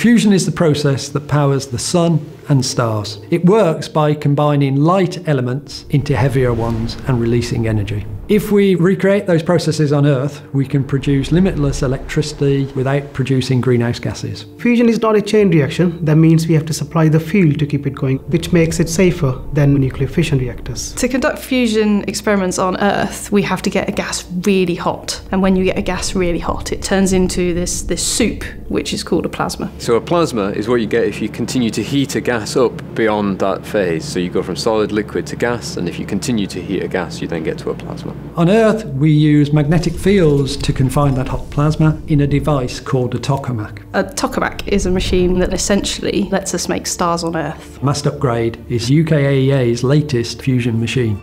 Fusion is the process that powers the sun and stars. It works by combining light elements into heavier ones and releasing energy. If we recreate those processes on Earth, we can produce limitless electricity without producing greenhouse gases. Fusion is not a chain reaction. That means we have to supply the fuel to keep it going, which makes it safer than nuclear fission reactors. To conduct fusion experiments on Earth, we have to get a gas really hot. And when you get a gas really hot, it turns into this, this soup, which is called a plasma. So a plasma is what you get if you continue to heat a gas up beyond that phase. So you go from solid liquid to gas, and if you continue to heat a gas, you then get to a plasma. On Earth, we use magnetic fields to confine that hot plasma in a device called a tokamak. A tokamak is a machine that essentially lets us make stars on Earth. Mast Upgrade is UKAEA's latest fusion machine.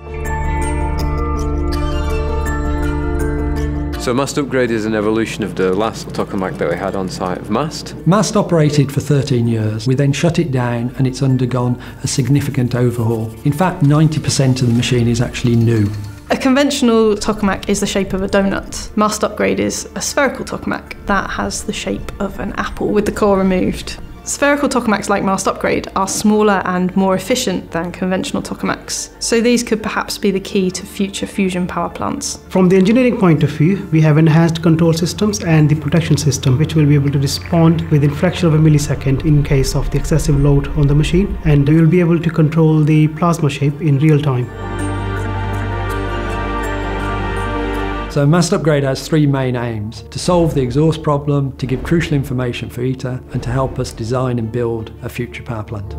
So Mast Upgrade is an evolution of the last tokamak that we had on site of Mast. Mast operated for 13 years. We then shut it down and it's undergone a significant overhaul. In fact, 90% of the machine is actually new. A conventional tokamak is the shape of a donut. Mast Upgrade is a spherical tokamak that has the shape of an apple with the core removed. Spherical tokamaks like Mast Upgrade are smaller and more efficient than conventional tokamaks, so these could perhaps be the key to future fusion power plants. From the engineering point of view, we have enhanced control systems and the protection system, which will be able to respond within fraction of a millisecond in case of the excessive load on the machine, and we will be able to control the plasma shape in real time. So Mast Upgrade has three main aims to solve the exhaust problem, to give crucial information for ITER, and to help us design and build a future power plant.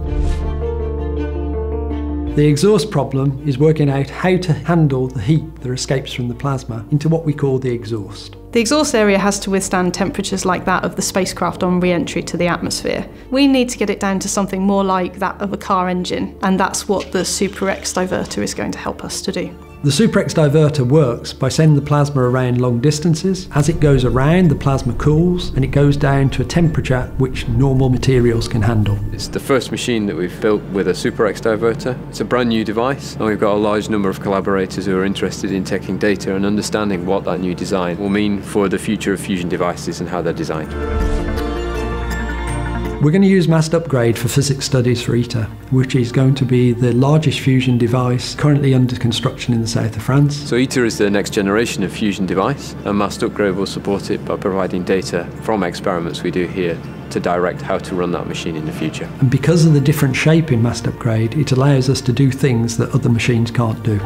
The exhaust problem is working out how to handle the heat that escapes from the plasma into what we call the exhaust. The exhaust area has to withstand temperatures like that of the spacecraft on re entry to the atmosphere. We need to get it down to something more like that of a car engine, and that's what the Super X divertor is going to help us to do. The SuperX divertor works by sending the plasma around long distances. As it goes around, the plasma cools and it goes down to a temperature which normal materials can handle. It's the first machine that we've built with a SuperX divertor. It's a brand new device, and we've got a large number of collaborators who are interested in taking data and understanding what that new design will mean for the future of fusion devices and how they're designed. We're going to use Mast Upgrade for physics studies for ITER, which is going to be the largest fusion device currently under construction in the south of France. So ITER is the next generation of fusion device, and Mast Upgrade will support it by providing data from experiments we do here to direct how to run that machine in the future. And because of the different shape in Mast Upgrade, it allows us to do things that other machines can't do.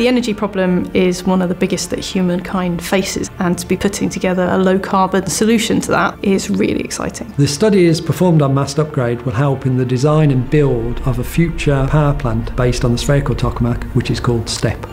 The energy problem is one of the biggest that humankind faces, and to be putting together a low carbon solution to that is really exciting. The studies performed on Mast Upgrade will help in the design and build of a future power plant based on the spherical tokamak, which is called STEP.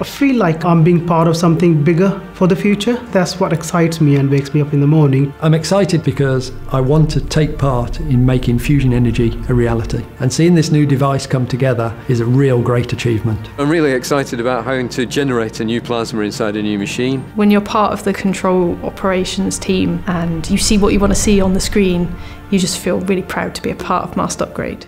I feel like I'm being part of something bigger for the future. That's what excites me and wakes me up in the morning. I'm excited because I want to take part in making fusion energy a reality. And seeing this new device come together is a real great achievement. I'm really excited about having to generate a new plasma inside a new machine. When you're part of the control operations team and you see what you want to see on the screen, you just feel really proud to be a part of Mast Upgrade.